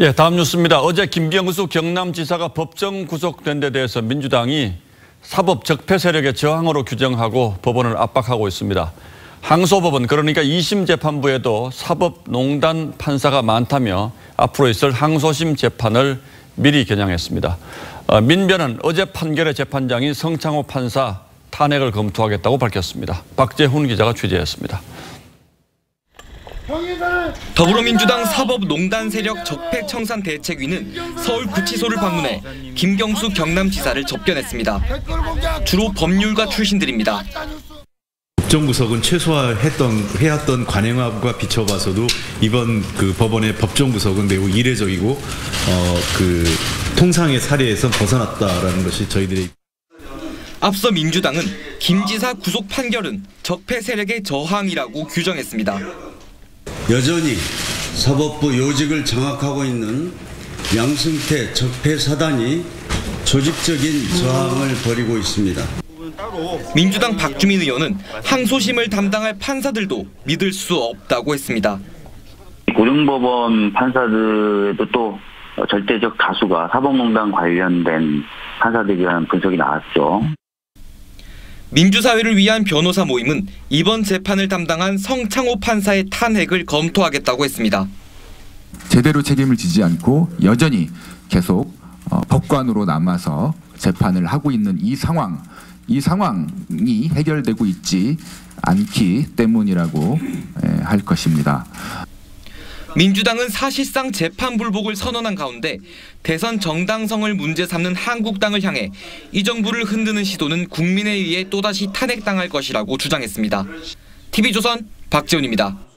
예, 다음 뉴스입니다. 어제 김경수 경남지사가 법정 구속된 데 대해서 민주당이 사법 적폐 세력의 저항으로 규정하고 법원을 압박하고 있습니다. 항소법원 그러니까 2심 재판부에도 사법농단 판사가 많다며 앞으로 있을 항소심 재판을 미리 겨냥했습니다. 어, 민변은 어제 판결의 재판장인 성창호 판사 탄핵을 검토하겠다고 밝혔습니다. 박재훈 기자가 취재했습니다. 더불어민주당 사법농단 세력 적폐청산 대책위는 서울 구치소를 방문해 김경수 경남지사를 접견했습니다. 주로 법률가 출신들입니다. 법정 구속은 최소화했던 해왔던 관행화가 비춰봐서도 이번 그 법원의 법정 구속은 매우 이례적이고 어 그 통상의 사례에서 벗어났다라는 것이 저희들의 앞서 민주당은 김 지사 구속 판결은 적폐 세력의 저항이라고 규정했습니다. 여전히 사법부 요직을 장악하고 있는 양승태 적폐 사단이 조직적인 저항을 벌이고 있습니다. 민주당 박주민 의원은 항소심을 담당할 판사들도 믿을 수 없다고 했습니다. 고등법원 판사들도 또 절대적 다수가 사법농단 관련된 판사들이라는 분석이 나왔죠. 민주사회를 위한 변호사 모임은 이번 재판을 담당한 성창호 판사의 탄핵을 검토하겠다고 했습니다. 제대로 책임을 지지 않고 여전히 계속 어, 법관으로 남아서 재판을 하고 있는 이 상황, 이 상황이 해결되고 있지 않기 때문이라고 에, 할 것입니다. 민주당은 사실상 재판 불복을 선언한 가운데 대선 정당성을 문제 삼는 한국당을 향해 이 정부를 흔드는 시도는 국민에 의해 또다시 탄핵당할 것이라고 주장했습니다. TV조선 박재훈입니다.